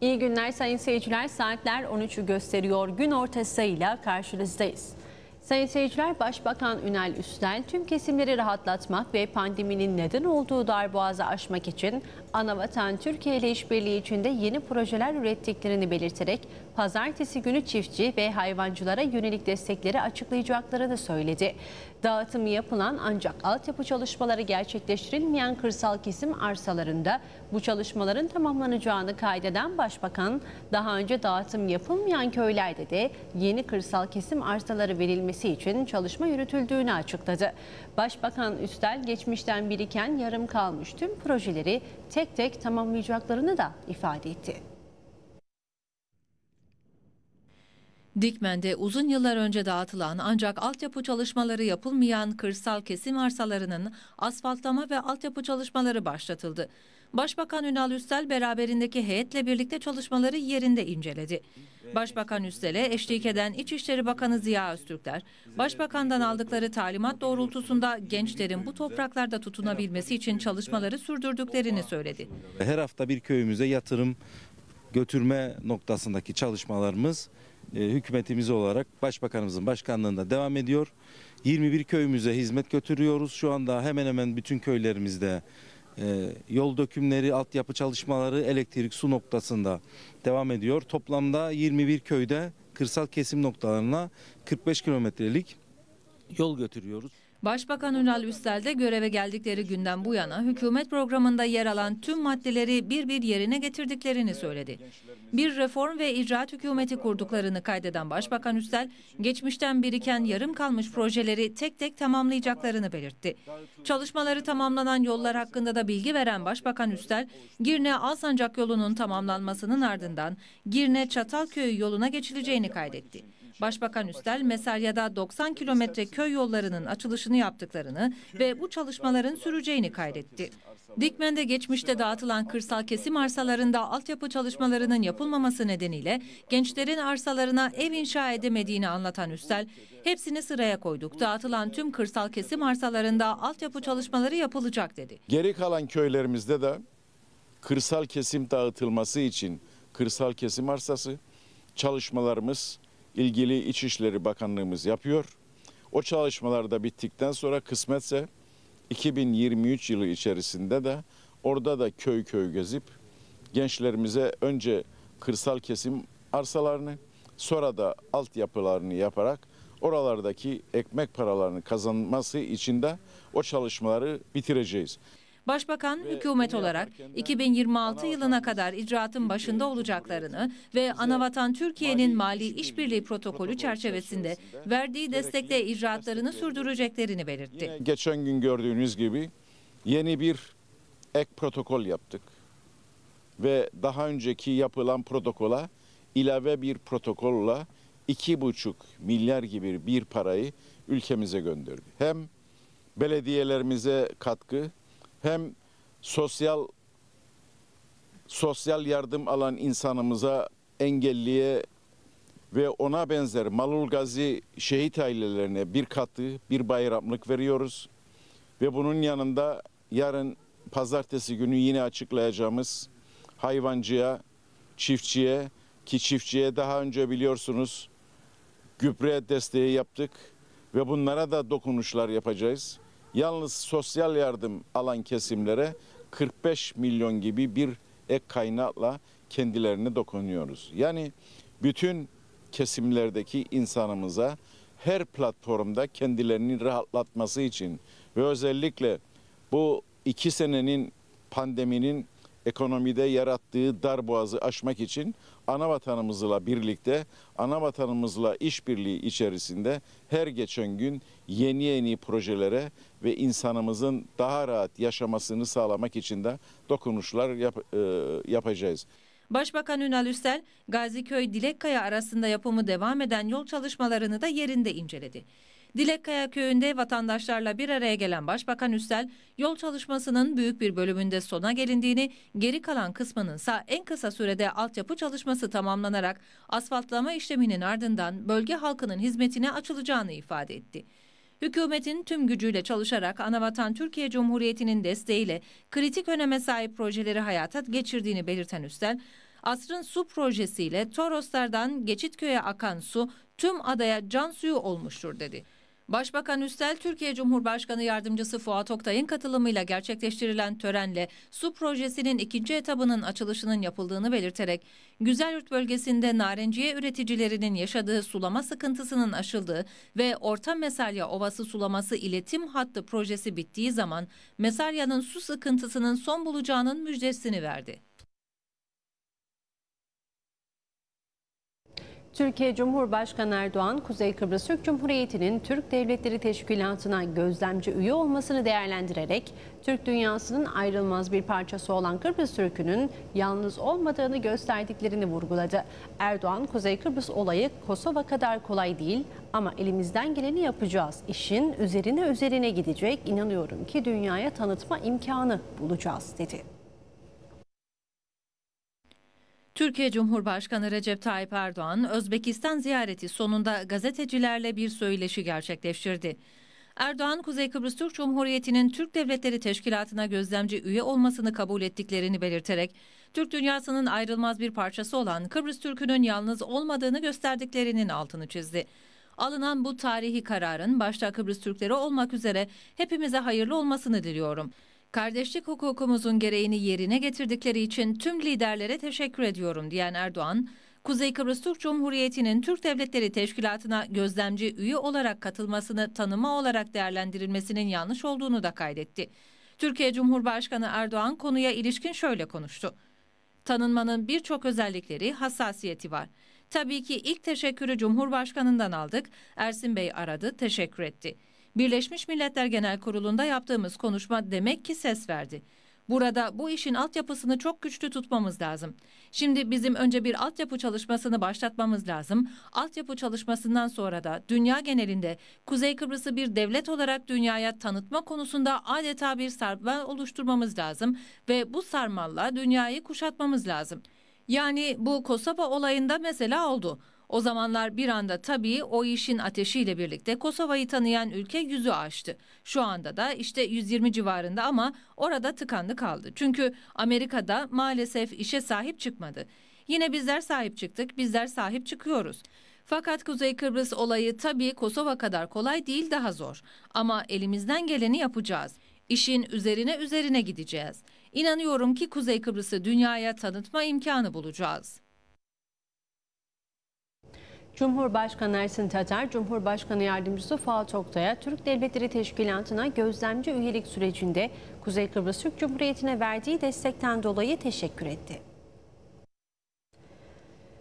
İyi günler sayın seyirciler. Saatler 13'ü gösteriyor. Gün ortasıyla karşınızdayız. Sayın seyirciler, Başbakan Ünal Üstel tüm kesimleri rahatlatmak ve pandeminin neden olduğu darboğazı aşmak için Anavatan Türkiye ile işbirliği içinde yeni projeler ürettiklerini belirterek pazartesi günü çiftçi ve hayvancılara yönelik destekleri açıklayacaklarını söyledi. Dağıtımı yapılan ancak altyapı çalışmaları gerçekleştirilmeyen kırsal kesim arsalarında bu çalışmaların tamamlanacağını kaydeden Başbakan, daha önce dağıtım yapılmayan köylerde de yeni kırsal kesim arsaları verilmesi için çalışma yürütüldüğünü açıkladı. Başbakan Üstel geçmişten biriken yarım kalmış tüm projeleri tek tek tamamlayacaklarını da ifade etti. Dikmen'de uzun yıllar önce dağıtılan ancak altyapı çalışmaları yapılmayan kırsal kesim arsalarının asfaltlama ve altyapı çalışmaları başlatıldı. Başbakan Ünal Üstel beraberindeki heyetle birlikte çalışmaları yerinde inceledi. Başbakan Üstel'e eşlik eden İçişleri Bakanı Ziya Öztürkler, Başbakan'dan aldıkları talimat doğrultusunda gençlerin bu topraklarda tutunabilmesi için çalışmaları sürdürdüklerini söyledi. Her hafta bir köyümüze yatırım götürme noktasındaki çalışmalarımız e, hükümetimiz olarak başbakanımızın başkanlığında devam ediyor. 21 köyümüze hizmet götürüyoruz. Şu anda hemen hemen bütün köylerimizde yol dökümleri, altyapı çalışmaları, elektrik, su noktasında devam ediyor. Toplamda 21 köyde kırsal kesim noktalarına 45 kilometrelik yol götürüyoruz. Başbakan Ünal Üstel de göreve geldikleri günden bu yana hükümet programında yer alan tüm maddeleri bir bir yerine getirdiklerini söyledi. Bir reform ve icraat hükümeti kurduklarını kaydeden Başbakan Üstel, geçmişten biriken yarım kalmış projeleri tek tek tamamlayacaklarını belirtti. Çalışmaları tamamlanan yollar hakkında da bilgi veren Başbakan Üstel, Girne Alsancak yolunun tamamlanmasının ardından Girne Çatalköy yoluna geçileceğini kaydetti. Başbakan Üstel, Mesarya'da 90 kilometre köy yollarının açılışını yaptıklarını ve bu çalışmaların süreceğini kaydetti. Dikmen'de geçmişte dağıtılan kırsal kesim arsalarında altyapı çalışmalarının yapılmaması nedeniyle gençlerin arsalarına ev inşa edemediğini anlatan Üstel, hepsini sıraya koyduk. Dağıtılan tüm kırsal kesim arsalarında altyapı çalışmaları yapılacak dedi. Geri kalan köylerimizde de kırsal kesim dağıtılması için kırsal kesim arsası çalışmalarımız ilgili İçişleri Bakanlığımız yapıyor. O çalışmalar da bittikten sonra kısmetse 2023 yılı içerisinde de orada da köy köy gezip gençlerimize önce kırsal kesim arsalarını sonra da altyapılarını yaparak oralardaki ekmek paralarını kazanması için de o çalışmaları bitireceğiz. Başbakan hükümet olarak 2026 yılına kadar icraatın başında olacaklarını ve Anavatan Türkiye'nin mali işbirliği protokolü çerçevesinde verdiği destekle icraatlarını sürdüreceklerini belirtti. Yine geçen gün gördüğünüz gibi yeni bir ek protokol yaptık. Ve daha önceki yapılan protokola ilave bir protokolla iki buçuk milyar gibi bir parayı ülkemize gönderdi. Hem belediyelerimize katkı hem sosyal sosyal yardım alan insanımıza engelliye ve ona benzer Malul Gazi şehit ailelerine bir katı bir bayramlık veriyoruz. Ve bunun yanında yarın pazartesi günü yine açıklayacağımız hayvancıya, çiftçiye ki çiftçiye daha önce biliyorsunuz gübre desteği yaptık ve bunlara da dokunuşlar yapacağız. Yalnız sosyal yardım alan kesimlere 45 milyon gibi bir ek kaynakla kendilerine dokunuyoruz. Yani bütün kesimlerdeki insanımıza her platformda kendilerini rahatlatması için ve özellikle bu iki senenin pandeminin ekonomide yarattığı darboğazı aşmak için ana vatanımızla birlikte, ana vatanımızla işbirliği içerisinde her geçen gün yeni yeni projelere ve insanımızın daha rahat yaşamasını sağlamak için de dokunuşlar yap, e, yapacağız. Başbakan Ünal Üstel, Gaziköy Dilekkaya arasında yapımı devam eden yol çalışmalarını da yerinde inceledi. Dilekkaya köyünde vatandaşlarla bir araya gelen Başbakan Üstel, yol çalışmasının büyük bir bölümünde sona gelindiğini, geri kalan kısmının ise en kısa sürede altyapı çalışması tamamlanarak asfaltlama işleminin ardından bölge halkının hizmetine açılacağını ifade etti. Hükümetin tüm gücüyle çalışarak Anavatan Türkiye Cumhuriyeti'nin desteğiyle kritik öneme sahip projeleri hayata geçirdiğini belirten Üstel, Asrın su projesiyle Toroslardan Geçitköy'e akan su tüm adaya can suyu olmuştur dedi. Başbakan Üstel, Türkiye Cumhurbaşkanı Yardımcısı Fuat Oktay'ın katılımıyla gerçekleştirilen törenle su projesinin ikinci etabının açılışının yapıldığını belirterek, Güzelyurt bölgesinde narenciye üreticilerinin yaşadığı sulama sıkıntısının aşıldığı ve Orta Mesalya Ovası Sulaması İletim Hattı projesi bittiği zaman Mesalya'nın su sıkıntısının son bulacağının müjdesini verdi. Türkiye Cumhurbaşkanı Erdoğan, Kuzey Kıbrıs Türk Cumhuriyeti'nin Türk Devletleri Teşkilatı'na gözlemci üye olmasını değerlendirerek Türk dünyasının ayrılmaz bir parçası olan Kıbrıs Türk'ünün yalnız olmadığını gösterdiklerini vurguladı. Erdoğan, Kuzey Kıbrıs olayı Kosova kadar kolay değil ama elimizden geleni yapacağız. İşin üzerine üzerine gidecek. İnanıyorum ki dünyaya tanıtma imkanı bulacağız dedi. Türkiye Cumhurbaşkanı Recep Tayyip Erdoğan, Özbekistan ziyareti sonunda gazetecilerle bir söyleşi gerçekleştirdi. Erdoğan, Kuzey Kıbrıs Türk Cumhuriyeti'nin Türk Devletleri Teşkilatı'na gözlemci üye olmasını kabul ettiklerini belirterek, Türk dünyasının ayrılmaz bir parçası olan Kıbrıs Türk'ünün yalnız olmadığını gösterdiklerinin altını çizdi. Alınan bu tarihi kararın başta Kıbrıs Türkleri olmak üzere hepimize hayırlı olmasını diliyorum. Kardeşlik hukukumuzun gereğini yerine getirdikleri için tüm liderlere teşekkür ediyorum diyen Erdoğan, Kuzey Kıbrıs Türk Cumhuriyeti'nin Türk Devletleri Teşkilatı'na gözlemci üye olarak katılmasını tanıma olarak değerlendirilmesinin yanlış olduğunu da kaydetti. Türkiye Cumhurbaşkanı Erdoğan konuya ilişkin şöyle konuştu. Tanınmanın birçok özellikleri, hassasiyeti var. Tabii ki ilk teşekkürü Cumhurbaşkanı'ndan aldık. Ersin Bey aradı, teşekkür etti. Birleşmiş Milletler Genel Kurulu'nda yaptığımız konuşma demek ki ses verdi. Burada bu işin altyapısını çok güçlü tutmamız lazım. Şimdi bizim önce bir altyapı çalışmasını başlatmamız lazım. Altyapı çalışmasından sonra da dünya genelinde Kuzey Kıbrıs'ı bir devlet olarak dünyaya tanıtma konusunda adeta bir sarmal oluşturmamız lazım ve bu sarmalla dünyayı kuşatmamız lazım. Yani bu Kosova olayında mesela oldu. O zamanlar bir anda tabii o işin ateşiyle birlikte Kosova'yı tanıyan ülke yüzü açtı. Şu anda da işte 120 civarında ama orada tıkandı kaldı. Çünkü Amerika'da maalesef işe sahip çıkmadı. Yine bizler sahip çıktık, bizler sahip çıkıyoruz. Fakat Kuzey Kıbrıs olayı tabii Kosova kadar kolay değil daha zor. Ama elimizden geleni yapacağız. İşin üzerine üzerine gideceğiz. İnanıyorum ki Kuzey Kıbrıs'ı dünyaya tanıtma imkanı bulacağız. Cumhurbaşkanı Ersin Tatar, Cumhurbaşkanı Yardımcısı Fuat Oktay'a Türk Devletleri Teşkilatı'na gözlemci üyelik sürecinde Kuzey Kıbrıs Türk Cumhuriyeti'ne verdiği destekten dolayı teşekkür etti.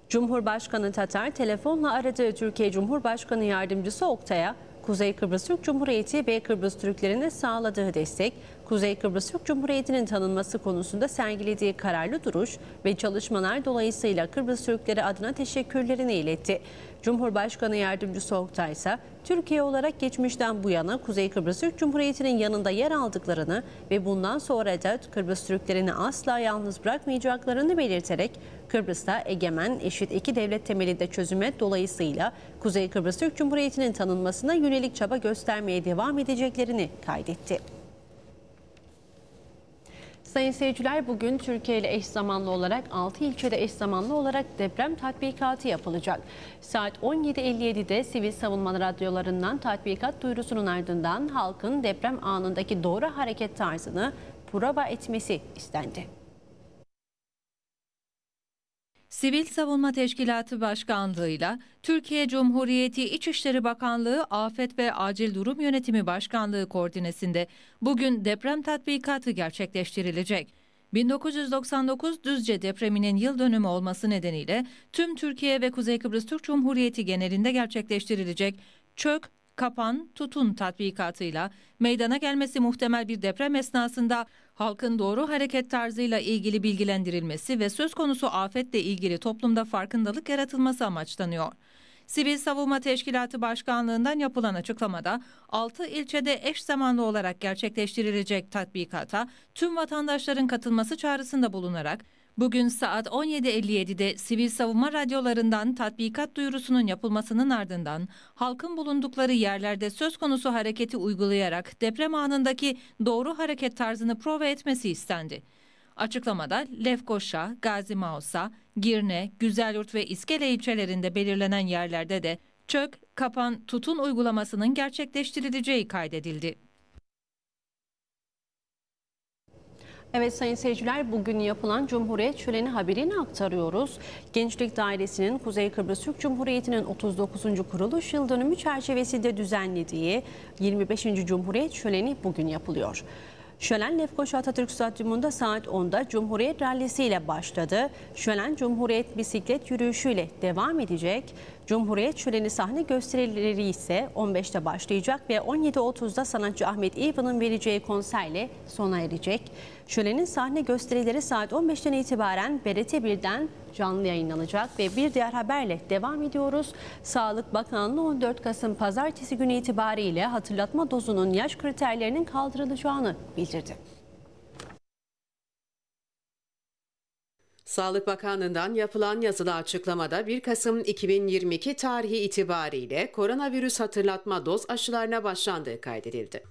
Cumhurbaşkanı Tatar telefonla aradığı Türkiye Cumhurbaşkanı Yardımcısı Oktay'a Kuzey Kıbrıs Türk Cumhuriyeti ve Kıbrıs Türklerine sağladığı destek, Kuzey Kıbrıs Türk Cumhuriyeti'nin tanınması konusunda sergilediği kararlı duruş ve çalışmalar dolayısıyla Kıbrıs Türkleri adına teşekkürlerini iletti. Cumhurbaşkanı Yardımcısı Oktay ise Türkiye olarak geçmişten bu yana Kuzey Kıbrıs Türk Cumhuriyeti'nin yanında yer aldıklarını ve bundan sonra da Kıbrıs Türklerini asla yalnız bırakmayacaklarını belirterek Kıbrıs'ta egemen eşit iki devlet temelinde çözüme dolayısıyla Kuzey Kıbrıs Türk Cumhuriyeti'nin tanınmasına yönelik çaba göstermeye devam edeceklerini kaydetti. Sayın seyirciler bugün Türkiye ile eş zamanlı olarak 6 ilçede eş zamanlı olarak deprem tatbikatı yapılacak. Saat 17.57'de sivil savunma radyolarından tatbikat duyurusunun ardından halkın deprem anındaki doğru hareket tarzını prova etmesi istendi. Sivil Savunma Teşkilatı Başkanlığı'yla Türkiye Cumhuriyeti İçişleri Bakanlığı Afet ve Acil Durum Yönetimi Başkanlığı koordinesinde bugün deprem tatbikatı gerçekleştirilecek. 1999 Düzce depreminin yıl dönümü olması nedeniyle tüm Türkiye ve Kuzey Kıbrıs Türk Cumhuriyeti genelinde gerçekleştirilecek çök, kapan, tutun tatbikatıyla meydana gelmesi muhtemel bir deprem esnasında halkın doğru hareket tarzıyla ilgili bilgilendirilmesi ve söz konusu afetle ilgili toplumda farkındalık yaratılması amaçlanıyor. Sivil Savunma Teşkilatı Başkanlığından yapılan açıklamada 6 ilçede eş zamanlı olarak gerçekleştirilecek tatbikata tüm vatandaşların katılması çağrısında bulunarak Bugün saat 17.57'de sivil savunma radyolarından tatbikat duyurusunun yapılmasının ardından halkın bulundukları yerlerde söz konusu hareketi uygulayarak deprem anındaki doğru hareket tarzını prova etmesi istendi. Açıklamada Lefkoşa, Gazi Mausa, Girne, Güzelyurt ve İskele ilçelerinde belirlenen yerlerde de çök, kapan, tutun uygulamasının gerçekleştirileceği kaydedildi. Evet sayın seyirciler bugün yapılan Cumhuriyet Şöleni haberini aktarıyoruz. Gençlik Dairesi'nin Kuzey Kıbrıs Türk Cumhuriyeti'nin 39. kuruluş yıl dönümü çerçevesinde düzenlediği 25. Cumhuriyet Şöleni bugün yapılıyor. Şölen Lefkoşa Atatürk Stadyumunda saat 10'da Cumhuriyet Rallisi ile başladı. Şölen Cumhuriyet bisiklet yürüyüşüyle devam edecek. Cumhuriyet Şöleni sahne gösterileri ise 15'te başlayacak ve 17.30'da sanatçı Ahmet İvan'ın vereceği konserle sona erecek. Şölenin sahne gösterileri saat 15'ten itibaren BRT 1'den canlı yayınlanacak ve bir diğer haberle devam ediyoruz. Sağlık Bakanlığı 14 Kasım pazartesi günü itibariyle hatırlatma dozunun yaş kriterlerinin kaldırılacağını bildirdi. Sağlık Bakanlığı'ndan yapılan yazılı açıklamada 1 Kasım 2022 tarihi itibariyle koronavirüs hatırlatma doz aşılarına başlandığı kaydedildi.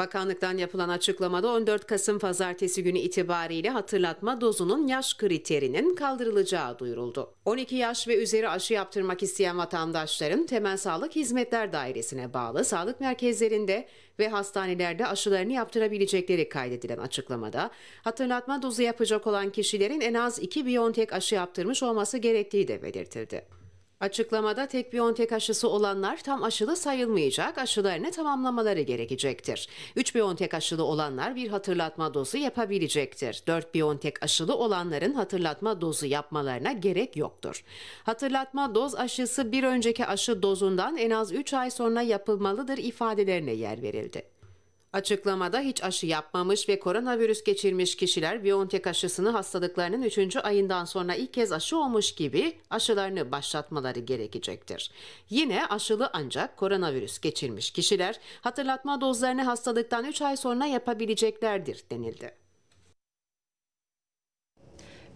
Bakanlıktan yapılan açıklamada 14 Kasım pazartesi günü itibariyle hatırlatma dozunun yaş kriterinin kaldırılacağı duyuruldu. 12 yaş ve üzeri aşı yaptırmak isteyen vatandaşların Temel Sağlık Hizmetler Dairesi'ne bağlı sağlık merkezlerinde ve hastanelerde aşılarını yaptırabilecekleri kaydedilen açıklamada, hatırlatma dozu yapacak olan kişilerin en az 2 Biontech aşı yaptırmış olması gerektiği de belirtildi. Açıklamada tek Biontech aşısı olanlar tam aşılı sayılmayacak, aşılarını tamamlamaları gerekecektir. 3 Biontech aşılı olanlar bir hatırlatma dozu yapabilecektir. 4 Biontech aşılı olanların hatırlatma dozu yapmalarına gerek yoktur. Hatırlatma doz aşısı bir önceki aşı dozundan en az 3 ay sonra yapılmalıdır ifadelerine yer verildi. Açıklamada hiç aşı yapmamış ve koronavirüs geçirmiş kişiler Biontech aşısını hastalıklarının 3. ayından sonra ilk kez aşı olmuş gibi aşılarını başlatmaları gerekecektir. Yine aşılı ancak koronavirüs geçirmiş kişiler hatırlatma dozlarını hastalıktan 3 ay sonra yapabileceklerdir denildi.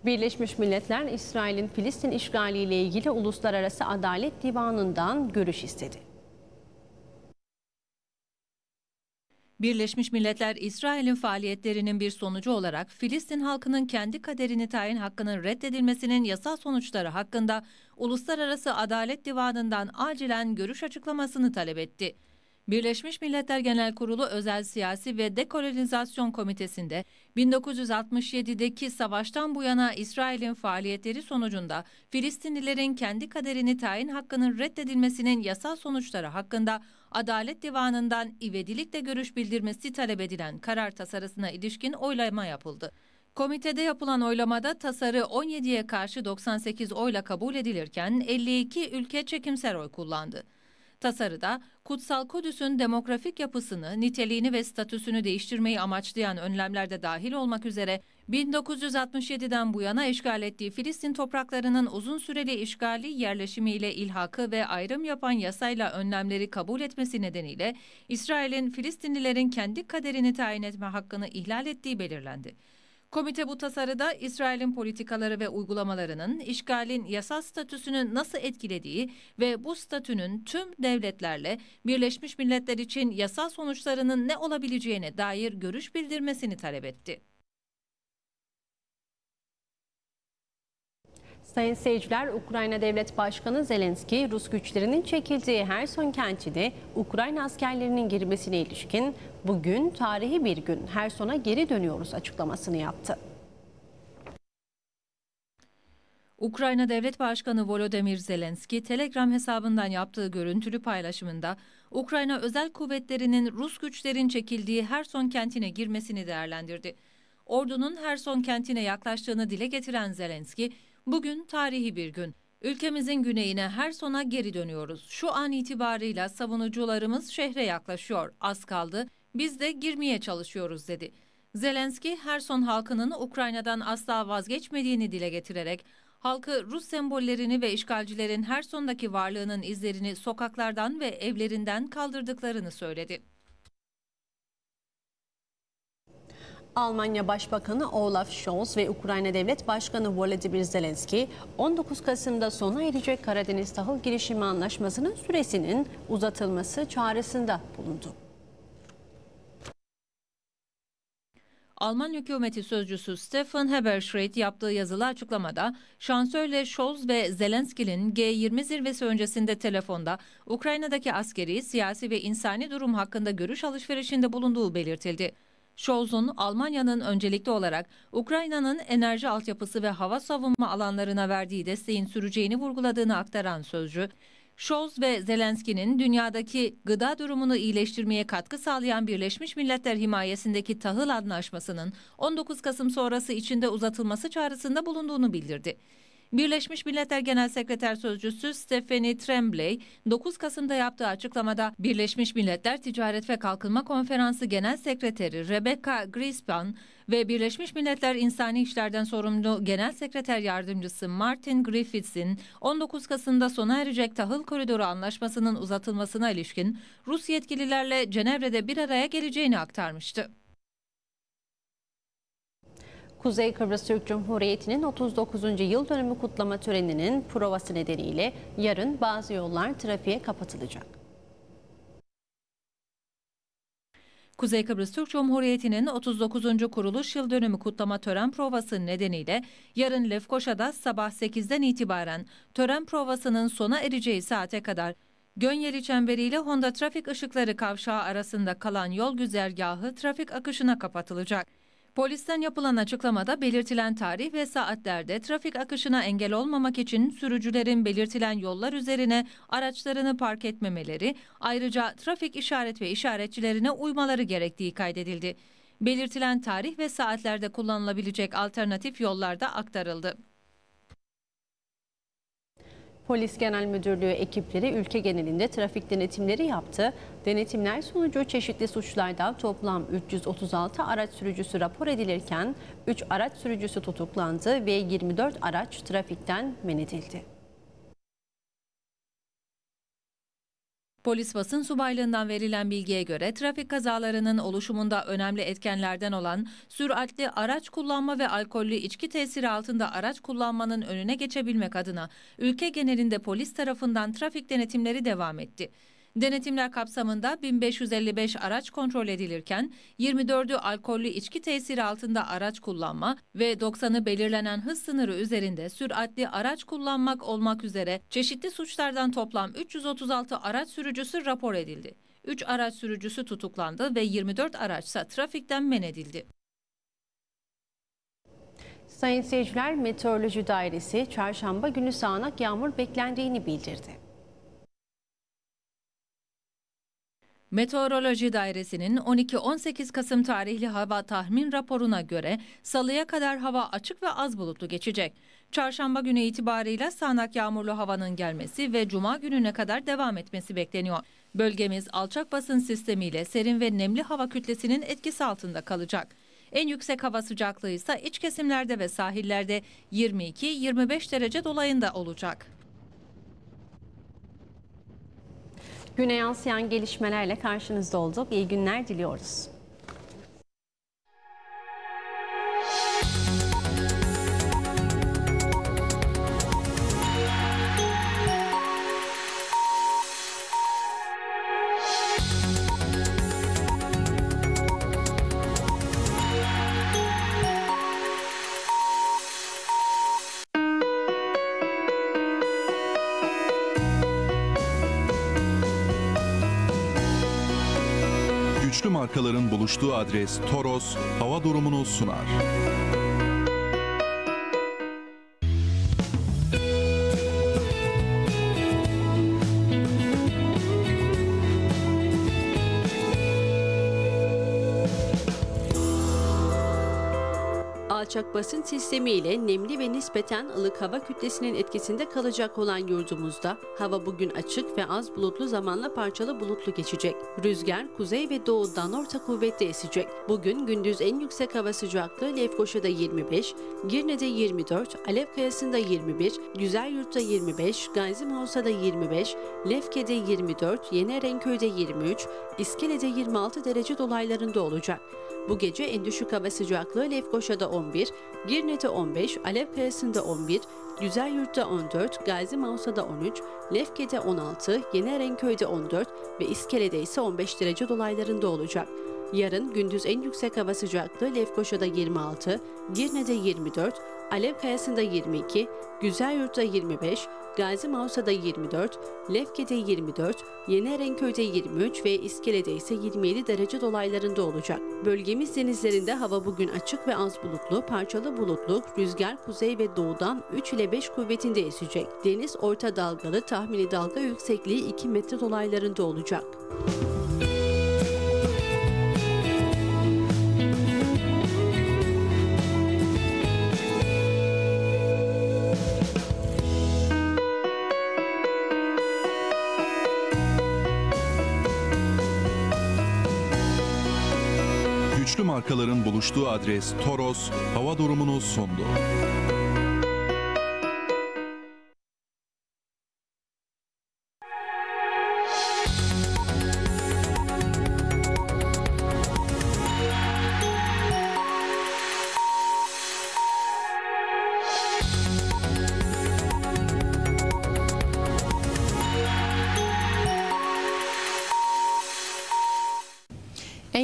Birleşmiş Milletler İsrail'in Filistin işgaliyle ilgili Uluslararası Adalet Divanı'ndan görüş istedi. Birleşmiş Milletler İsrail'in faaliyetlerinin bir sonucu olarak Filistin halkının kendi kaderini tayin hakkının reddedilmesinin yasal sonuçları hakkında Uluslararası Adalet Divanı'ndan acilen görüş açıklamasını talep etti. Birleşmiş Milletler Genel Kurulu Özel Siyasi ve Dekolonizasyon Komitesi'nde 1967'deki savaştan bu yana İsrail'in faaliyetleri sonucunda Filistinlilerin kendi kaderini tayin hakkının reddedilmesinin yasal sonuçları hakkında Adalet Divanı'ndan ivedilikle görüş bildirmesi talep edilen karar tasarısına ilişkin oylama yapıldı. Komitede yapılan oylamada tasarı 17'ye karşı 98 oyla kabul edilirken 52 ülke çekimser oy kullandı. Tasarıda Kutsal Kudüs'ün demografik yapısını, niteliğini ve statüsünü değiştirmeyi amaçlayan önlemlerde dahil olmak üzere 1967'den bu yana işgal ettiği Filistin topraklarının uzun süreli işgali, yerleşimiyle ilhakı ve ayrım yapan yasayla önlemleri kabul etmesi nedeniyle İsrail'in Filistinlilerin kendi kaderini tayin etme hakkını ihlal ettiği belirlendi. Komite bu tasarıda İsrail'in politikaları ve uygulamalarının işgalin yasal statüsünü nasıl etkilediği ve bu statünün tüm devletlerle Birleşmiş Milletler için yasal sonuçlarının ne olabileceğine dair görüş bildirmesini talep etti. Sayın seyirciler, Ukrayna Devlet Başkanı Zelenski, Rus güçlerinin çekildiği Herson kentine Ukrayna askerlerinin girmesine ilişkin bugün tarihi bir gün Herson'a geri dönüyoruz açıklamasını yaptı. Ukrayna Devlet Başkanı Volodymyr Zelenski, Telegram hesabından yaptığı görüntülü paylaşımında Ukrayna özel kuvvetlerinin Rus güçlerin çekildiği Herson kentine girmesini değerlendirdi. Ordunun Herson kentine yaklaştığını dile getiren Zelenski, Bugün tarihi bir gün. Ülkemizin güneyine her sona geri dönüyoruz. Şu an itibarıyla savunucularımız şehre yaklaşıyor. Az kaldı. Biz de girmeye çalışıyoruz dedi. Zelenski, Herson halkının Ukrayna'dan asla vazgeçmediğini dile getirerek halkı Rus sembollerini ve işgalcilerin Herson'daki varlığının izlerini sokaklardan ve evlerinden kaldırdıklarını söyledi. Almanya Başbakanı Olaf Scholz ve Ukrayna Devlet Başkanı Volodymyr Zelenski 19 Kasım'da sona erecek Karadeniz Tahıl Girişimi Anlaşması'nın süresinin uzatılması çağrısında bulundu. Alman hükümeti sözcüsü Stefan Heberschreit yaptığı yazılı açıklamada şansölye Scholz ve Zelenski'nin G20 zirvesi öncesinde telefonda Ukrayna'daki askeri, siyasi ve insani durum hakkında görüş alışverişinde bulunduğu belirtildi. Scholz'un Almanya'nın öncelikli olarak Ukrayna'nın enerji altyapısı ve hava savunma alanlarına verdiği desteğin süreceğini vurguladığını aktaran sözcü, Scholz ve Zelenski'nin dünyadaki gıda durumunu iyileştirmeye katkı sağlayan Birleşmiş Milletler himayesindeki tahıl anlaşmasının 19 Kasım sonrası içinde uzatılması çağrısında bulunduğunu bildirdi. Birleşmiş Milletler Genel Sekreter Sözcüsü Stephanie Tremblay, 9 Kasım'da yaptığı açıklamada Birleşmiş Milletler Ticaret ve Kalkınma Konferansı Genel Sekreteri Rebecca Grispan ve Birleşmiş Milletler İnsani İşlerden sorumlu Genel Sekreter Yardımcısı Martin Griffiths'in 19 Kasım'da sona erecek tahıl koridoru anlaşmasının uzatılmasına ilişkin Rus yetkililerle Cenevre'de bir araya geleceğini aktarmıştı. Kuzey Kıbrıs Türk Cumhuriyeti'nin 39. yıl dönümü kutlama töreninin provası nedeniyle yarın bazı yollar trafiğe kapatılacak. Kuzey Kıbrıs Türk Cumhuriyeti'nin 39. kuruluş yıl dönümü kutlama tören provası nedeniyle yarın Lefkoşa'da sabah 8'den itibaren tören provasının sona ereceği saate kadar Gönyeli çemberiyle Honda trafik ışıkları kavşağı arasında kalan yol güzergahı trafik akışına kapatılacak. Polisten yapılan açıklamada belirtilen tarih ve saatlerde trafik akışına engel olmamak için sürücülerin belirtilen yollar üzerine araçlarını park etmemeleri, ayrıca trafik işaret ve işaretçilerine uymaları gerektiği kaydedildi. Belirtilen tarih ve saatlerde kullanılabilecek alternatif yollarda aktarıldı. Polis Genel Müdürlüğü ekipleri ülke genelinde trafik denetimleri yaptı. Denetimler sonucu çeşitli suçlarda toplam 336 araç sürücüsü rapor edilirken 3 araç sürücüsü tutuklandı ve 24 araç trafikten men edildi. Polis basın subaylığından verilen bilgiye göre trafik kazalarının oluşumunda önemli etkenlerden olan süratli araç kullanma ve alkollü içki tesiri altında araç kullanmanın önüne geçebilmek adına ülke genelinde polis tarafından trafik denetimleri devam etti. Denetimler kapsamında 1555 araç kontrol edilirken 24'ü alkollü içki tesiri altında araç kullanma ve 90'ı belirlenen hız sınırı üzerinde süratli araç kullanmak olmak üzere çeşitli suçlardan toplam 336 araç sürücüsü rapor edildi. 3 araç sürücüsü tutuklandı ve 24 araçsa trafikten men edildi. Sayın seyirciler, Meteoroloji Dairesi çarşamba günü sağanak yağmur beklendiğini bildirdi. Meteoroloji Dairesi'nin 12-18 Kasım tarihli hava tahmin raporuna göre salıya kadar hava açık ve az bulutlu geçecek. Çarşamba günü itibarıyla sağanak yağmurlu havanın gelmesi ve cuma gününe kadar devam etmesi bekleniyor. Bölgemiz alçak basın sistemiyle serin ve nemli hava kütlesinin etkisi altında kalacak. En yüksek hava sıcaklığı ise iç kesimlerde ve sahillerde 22-25 derece dolayında olacak. Güne yansıyan gelişmelerle karşınızda olduk. İyi günler diliyoruz. Markaların buluştuğu adres Toros hava durumunu sunar. Alçak basınç sistemi ile nemli ve nispeten ılık hava kütlesinin etkisinde kalacak olan yurdumuzda hava bugün açık ve az bulutlu zamanla parçalı bulutlu geçecek. Rüzgar kuzey ve doğudan orta kuvvetle esecek. Bugün gündüz en yüksek hava sıcaklığı Lefkoşa'da 25, Girne'de 24, Alev Kayası'nda 21, Güzelyurt'ta 25, Gazi Mosa'da 25, Lefke'de 24, Yeni Erenköy'de 23, İskele'de 26 derece dolaylarında olacak. Bu gece en düşük hava sıcaklığı Lefkoşa'da 11, Girne'de 15, Alev Kayası'nda 11, Güzelyurt'ta 14, Gazi Mausa'da 13, Lefke'de 16, Yeni Erenköy'de 14 ve İskele'de ise 15 derece dolaylarında olacak. Yarın gündüz en yüksek hava sıcaklığı Lefkoşa'da 26, Girne'de 24, Alev Kayası'nda 22, Güzelyurt'ta 25, Gazi Mausa'da 24, Lefke'de 24, Yeni Erenköy'de 23 ve İskele'de ise 27 derece dolaylarında olacak. Bölgemiz denizlerinde hava bugün açık ve az bulutlu, parçalı bulutlu, rüzgar kuzey ve doğudan 3 ile 5 kuvvetinde esecek. Deniz orta dalgalı, tahmini dalga yüksekliği 2 metre dolaylarında olacak. Markaların buluştuğu adres Toros hava durumunu sundu.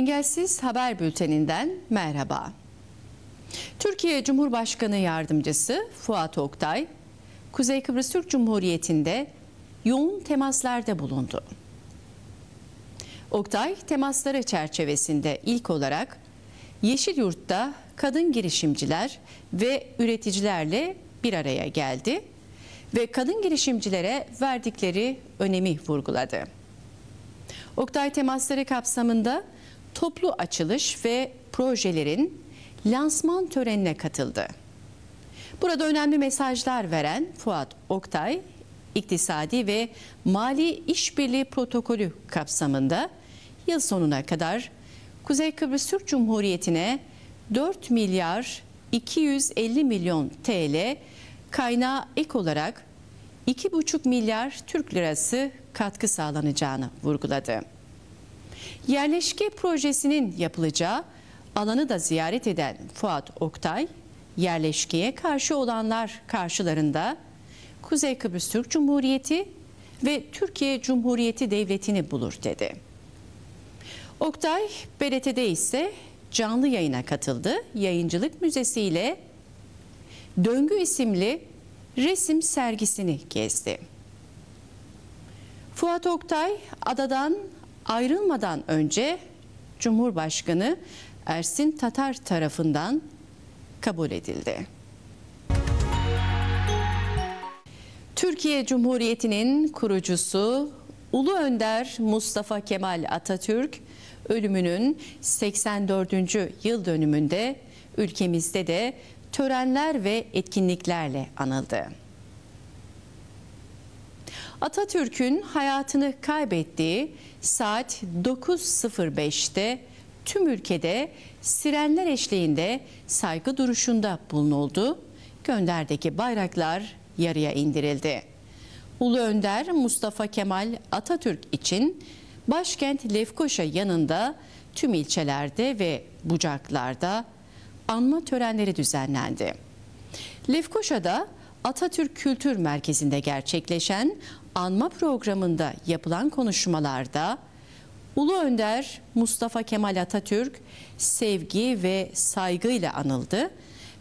Engelsiz Haber Bülteninden merhaba. Türkiye Cumhurbaşkanı Yardımcısı Fuat Oktay, Kuzey Kıbrıs Türk Cumhuriyeti'nde yoğun temaslarda bulundu. Oktay, temasları çerçevesinde ilk olarak Yeşilyurt'ta kadın girişimciler ve üreticilerle bir araya geldi ve kadın girişimcilere verdikleri önemi vurguladı. Oktay temasları kapsamında toplu açılış ve projelerin lansman törenine katıldı. Burada önemli mesajlar veren Fuat Oktay, iktisadi ve mali işbirliği protokolü kapsamında yıl sonuna kadar Kuzey Kıbrıs Türk Cumhuriyeti'ne 4 milyar 250 milyon TL kaynağı ek olarak 2,5 milyar Türk lirası katkı sağlanacağını vurguladı. Yerleşke projesinin yapılacağı alanı da ziyaret eden Fuat Oktay, yerleşkeye karşı olanlar karşılarında Kuzey Kıbrıs Türk Cumhuriyeti ve Türkiye Cumhuriyeti Devleti'ni bulur dedi. Oktay, BRT'de ise canlı yayına katıldı. Yayıncılık Müzesi ile Döngü isimli resim sergisini gezdi. Fuat Oktay adadan ayrılmadan önce Cumhurbaşkanı Ersin Tatar tarafından kabul edildi. Türkiye Cumhuriyeti'nin kurucusu Ulu Önder Mustafa Kemal Atatürk ölümünün 84. yıl dönümünde ülkemizde de törenler ve etkinliklerle anıldı. Atatürk'ün hayatını kaybettiği saat 9.05'te tüm ülkede sirenler eşliğinde saygı duruşunda bulunuldu. Gönderdeki bayraklar yarıya indirildi. Ulu Önder Mustafa Kemal Atatürk için başkent Lefkoşa yanında tüm ilçelerde ve bucaklarda anma törenleri düzenlendi. Lefkoşa'da Atatürk Kültür Merkezi'nde gerçekleşen anma programında yapılan konuşmalarda Ulu Önder Mustafa Kemal Atatürk sevgi ve saygıyla anıldı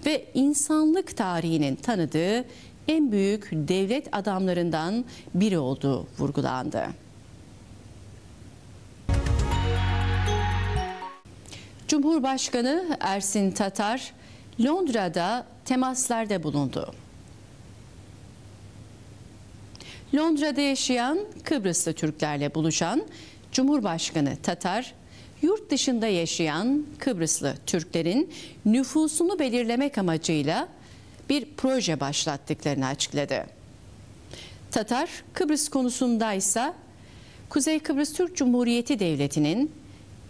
ve insanlık tarihinin tanıdığı en büyük devlet adamlarından biri olduğu vurgulandı. Cumhurbaşkanı Ersin Tatar Londra'da temaslarda bulundu. Londra'da yaşayan Kıbrıslı Türklerle buluşan Cumhurbaşkanı Tatar, yurt dışında yaşayan Kıbrıslı Türklerin nüfusunu belirlemek amacıyla bir proje başlattıklarını açıkladı. Tatar, Kıbrıs konusundaysa Kuzey Kıbrıs Türk Cumhuriyeti Devleti'nin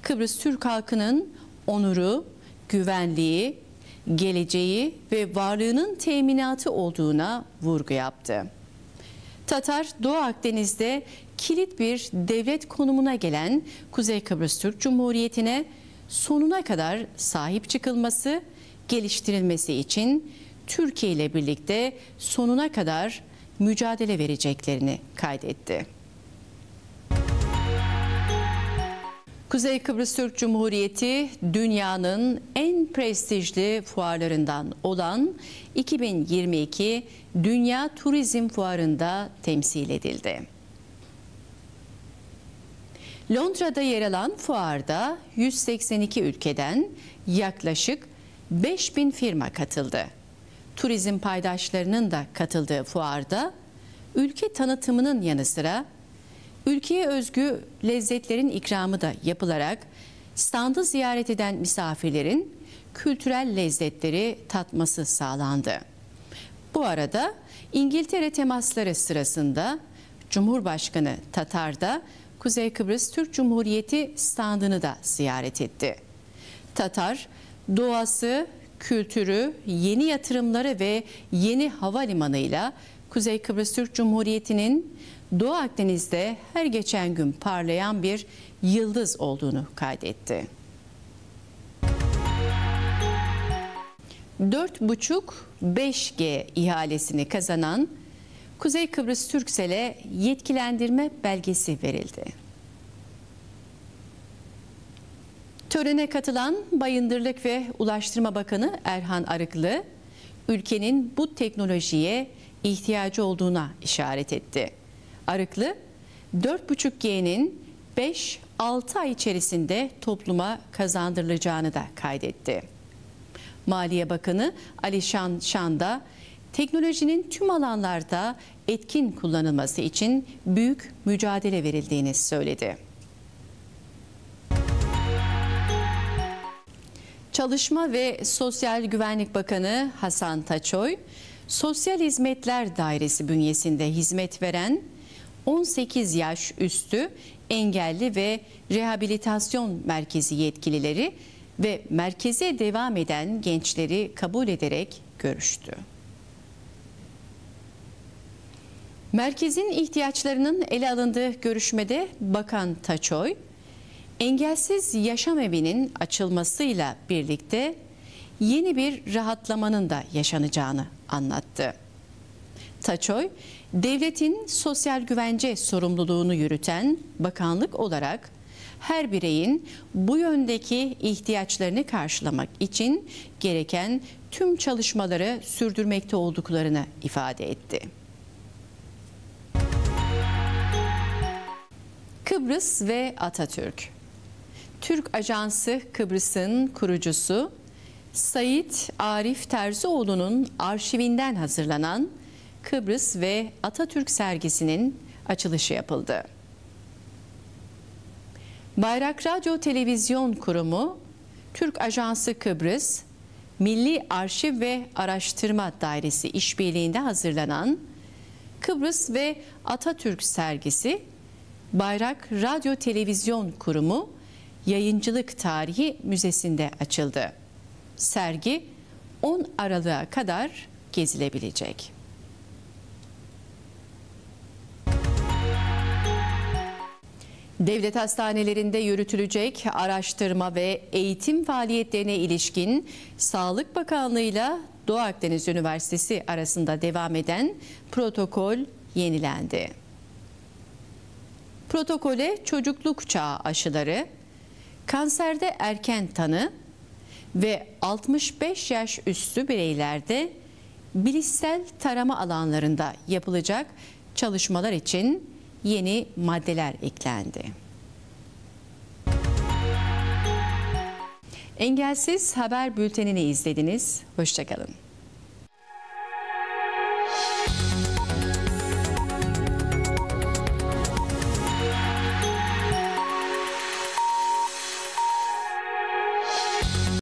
Kıbrıs Türk halkının onuru, güvenliği, geleceği ve varlığının teminatı olduğuna vurgu yaptı. Tatar, Doğu Akdeniz'de kilit bir devlet konumuna gelen Kuzey Kıbrıs Türk Cumhuriyeti'ne sonuna kadar sahip çıkılması, geliştirilmesi için Türkiye ile birlikte sonuna kadar mücadele vereceklerini kaydetti. Kuzey Kıbrıs Türk Cumhuriyeti dünyanın en prestijli fuarlarından olan 2022 Dünya Turizm Fuarı'nda temsil edildi. Londra'da yer alan fuarda 182 ülkeden yaklaşık 5000 firma katıldı. Turizm paydaşlarının da katıldığı fuarda ülke tanıtımının yanı sıra ülkeye özgü lezzetlerin ikramı da yapılarak standı ziyaret eden misafirlerin kültürel lezzetleri tatması sağlandı. Bu arada İngiltere temasları sırasında Cumhurbaşkanı Tatar da Kuzey Kıbrıs Türk Cumhuriyeti standını da ziyaret etti. Tatar doğası, kültürü, yeni yatırımları ve yeni havalimanıyla Kuzey Kıbrıs Türk Cumhuriyeti'nin Doğu Akdeniz'de her geçen gün parlayan bir yıldız olduğunu kaydetti. 4,5-5G ihalesini kazanan Kuzey Kıbrıs Türksel'e yetkilendirme belgesi verildi. Törene katılan Bayındırlık ve Ulaştırma Bakanı Erhan Arıklı, ülkenin bu teknolojiye ihtiyacı olduğuna işaret etti. Arıklı, 4,5G'nin 5-6 ay içerisinde topluma kazandırılacağını da kaydetti. Maliye Bakanı Ali Şan Şan da teknolojinin tüm alanlarda etkin kullanılması için büyük mücadele verildiğini söyledi. Çalışma ve Sosyal Güvenlik Bakanı Hasan Taçoy, Sosyal Hizmetler Dairesi bünyesinde hizmet veren 18 yaş üstü engelli ve rehabilitasyon merkezi yetkilileri ve merkeze devam eden gençleri kabul ederek görüştü. Merkezin ihtiyaçlarının ele alındığı görüşmede Bakan Taçoy, engelsiz yaşam evinin açılmasıyla birlikte yeni bir rahatlamanın da yaşanacağını anlattı. Taçoy, devletin sosyal güvence sorumluluğunu yürüten bakanlık olarak her bireyin bu yöndeki ihtiyaçlarını karşılamak için gereken tüm çalışmaları sürdürmekte olduklarını ifade etti. Kıbrıs ve Atatürk Türk Ajansı Kıbrıs'ın kurucusu Sayit Arif Terzioğlu'nun arşivinden hazırlanan Kıbrıs ve Atatürk sergisinin açılışı yapıldı. Bayrak Radyo Televizyon Kurumu, Türk Ajansı Kıbrıs, Milli Arşiv ve Araştırma Dairesi işbirliğinde hazırlanan Kıbrıs ve Atatürk sergisi, Bayrak Radyo Televizyon Kurumu Yayıncılık Tarihi Müzesi'nde açıldı. Sergi 10 Aralık'a kadar gezilebilecek. Devlet hastanelerinde yürütülecek araştırma ve eğitim faaliyetlerine ilişkin Sağlık Bakanlığı ile Doğu Akdeniz Üniversitesi arasında devam eden protokol yenilendi. Protokole çocukluk çağı aşıları, kanserde erken tanı ve 65 yaş üstü bireylerde bilişsel tarama alanlarında yapılacak çalışmalar için yeni maddeler eklendi. Engelsiz Haber Bülteni'ni izlediniz. Hoşçakalın.